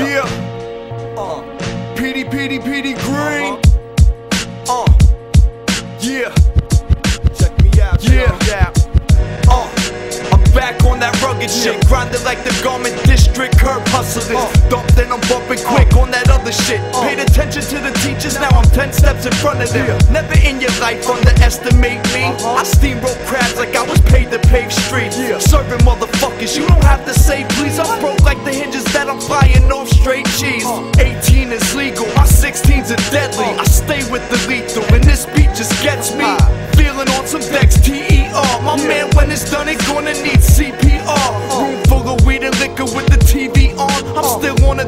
Yeah. Uh. Petey, Petey, Petey Green. Rugged shit. Grinding like the garment district. Curb hustlers. Uh. Dumped and I'm bumping quick on that other shit. Paid attention to the teachers. Now I'm 10 steps in front of them. Never in your life underestimate me. Uh-huh. I steamroll crabs like I was paid to pave streets. Yeah. Serving motherfuckers. You don't have to say please. I'm broke like the hinges that I'm flying off straight cheese. Uh. 18 is legal. My 16's are deadly. Uh. I stay with the lethal. And this beat just gets me. Feeling on some Dex TER. My man, when it's done, it's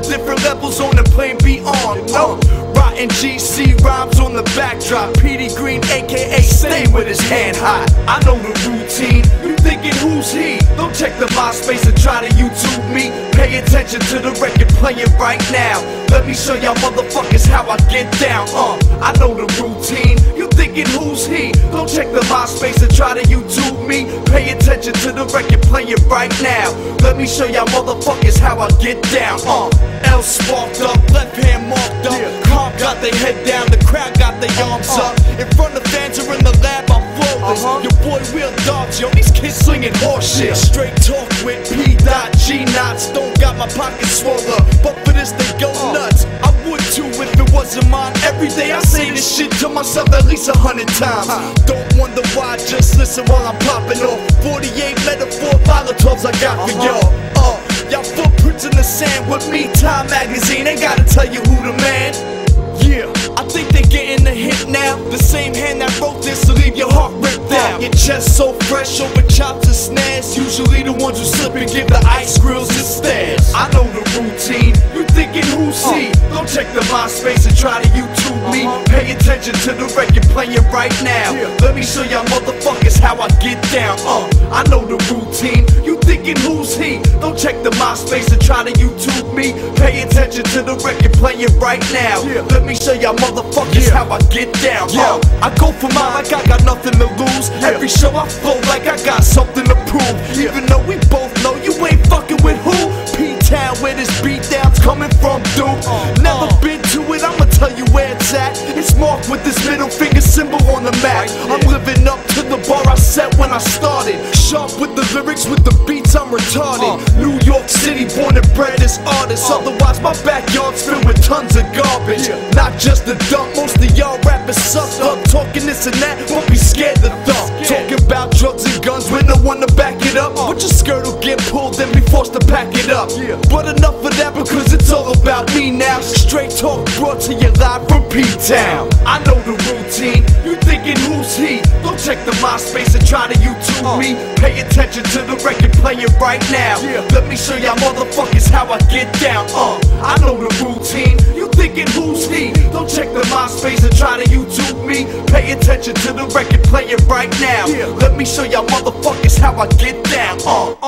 Different levels on the plane beyond. No, rotten GC rhymes on the backdrop. Petey Green, aka stay with his hand high. I know the routine. You thinking who's he? Don't check the MySpace and try to YouTube me. Pay attention to the record playing right now. Let me show y'all motherfuckers how I get down. Uh, I know the routine. You thinking who's he? Don't check the MySpace and try to YouTube me. Pay attention to the record playing right now. Let me show y'all motherfuckers how I get down. Uh, L sparked up, left hand marked up. Yeah. Calm got their head down, the crowd got their arms Uh. up. In front of fans or in the lab, I'm flawless. Uh-huh. Your boy real dogs, yo. These kids slinging horse shit. Yeah. Straight talk with P. Dot G knots. Don't got my pockets swollen, but for this they go Uh. nuts. I would too if it wasn't mine. Every day I shit to myself at least a hundred times. Don't wonder why. Just listen while I'm popping off. 48 letter, metaphor, Molotovs I got for Uh-huh. y'all. Uh, y'all footprints in the sand with me. Time magazine ain't gotta tell you who the man. Yeah, I think they getting the hit now. The same hand that wrote this to leave your heart ripped out. Your chest so fresh over chops and snares. Usually the ones who slip and give the ice grills and stares. I know the routine. You thinking who's he? Don't check the MySpace and try to YouTube me. Attention to the record playing right now. Yeah. Let me show y'all motherfuckers how I get down. Uh, I know the routine. You thinking who's he? Don't check the MySpace and try to YouTube me. Pay attention to the record playing right now. Yeah. Let me show y'all motherfuckers Yeah. how I get down. Yeah. Uh, I go for mine like I got nothing to lose. Every show I flow like I got something to prove. Even though we both know you ain't fucking with who. P-Town where this beat down's coming from, dude. Uh, Never uh. been to it, I'ma tell you where it's at. It's marked with this middle finger symbol on the map. I'm living up to the bar I set when I started. Sharp with the lyrics, with the beats, I'm retarded. Uh. New York City, born and bred as artist. Uh. Otherwise, my backyard's filled with tons of garbage. Not just the dump, most of y'all rappers suck up. Talking this and that, won't be scared to thump. Talking about drugs and guns one to back it up. But your skirt will get pulled and be forced to pack it up. But enough of that because it's all about me now. Straight talk brought to you live from P-Town. I know the routine. You thinking who's he? Don't check the MySpace and try to YouTube Uh. me. Pay attention to the record playing right now. Let me show y'all motherfuckers how I get down. Uh, I know the routine. You thinking who's he? Don't check the MySpace and try to YouTube me. Pay attention to the record playing right now. Yeah. Let me show y'all motherfuckers how I get down. Uh.